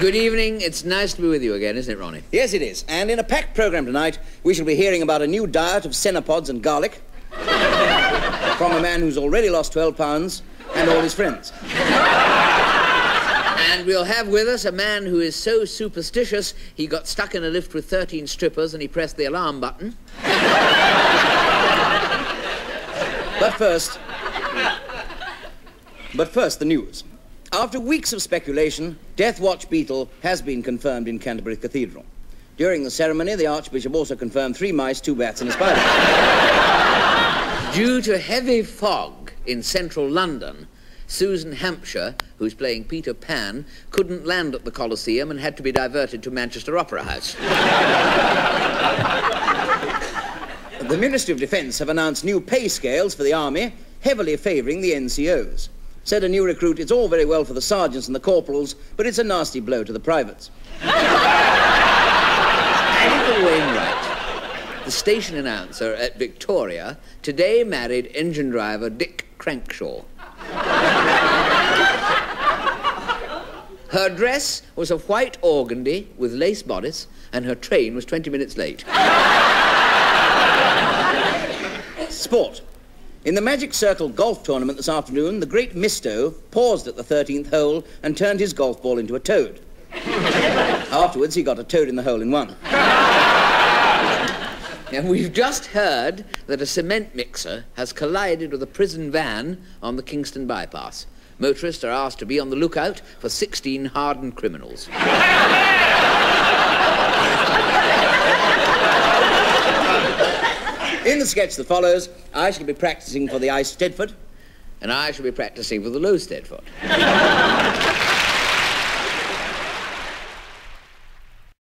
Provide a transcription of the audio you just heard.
Good evening. It's nice to be with you again, isn't it, Ronnie? Yes, it is. And in a packed program tonight, we shall be hearing about a new diet of cenopods and garlic from a man who's already lost 12 pounds and all his friends. And we'll have with us a man who is so superstitious he got stuck in a lift with 13 strippers and he pressed the alarm button. But first, but first, the news. After weeks of speculation, Death Watch Beetle has been confirmed in Canterbury Cathedral. During the ceremony, the Archbishop also confirmed three mice, two bats, and a spider. Due to heavy fog in central London, Susan Hampshire, who's playing Peter Pan, couldn't land at the Colosseum and had to be diverted to Manchester Opera House. The Ministry of Defence have announced new pay scales for the Army, heavily favouring the NCOs. Said a new recruit, it's all very well for the sergeants and the corporals, but it's a nasty blow to the privates. Agatha Wainwright, the station announcer at Victoria, today married engine driver Dick Crankshaw. Her dress was a white organdy with lace bodice, and her train was 20 minutes late. Sport. In the Magic Circle golf tournament this afternoon, the great Misto paused at the 13th hole and turned his golf ball into a toad. Afterwards, he got a toad in the hole in one. And we've just heard that a cement mixer has collided with a prison van on the Kingston bypass. Motorists are asked to be on the lookout for 16 hardened criminals. In the sketch that follows, I shall be practicing for the Eisteddfod. And I shall be practicing for the Low Stedford.